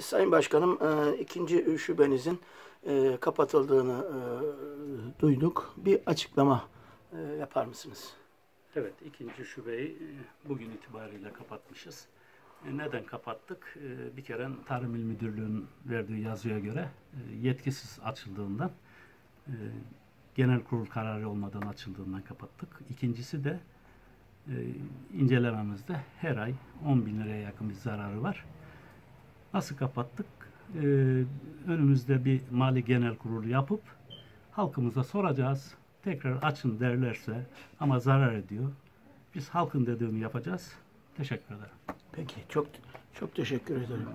Sayın Başkanım, e, ikinci şubenizin e, kapatıldığını e, duyduk. Bir açıklama e, yapar mısınız? Evet, ikinci şubeyi e, bugün itibariyle kapatmışız. E, Neden kapattık? E, Bir kere Tarım İl Müdürlüğü'nün verdiği yazıya göre yetkisiz açıldığından, genel kurul kararı olmadan açıldığından kapattık. İkincisi de incelememizde her ay 10 bin liraya yakın bir zararı var. Nasıl kapattık? E, Önümüzde bir mali genel kurulu yapıp halkımıza soracağız. Tekrar açın derlerse ama zarar ediyor. Biz halkın dediğini yapacağız. Teşekkür ederim. Peki, çok çok teşekkür ederim.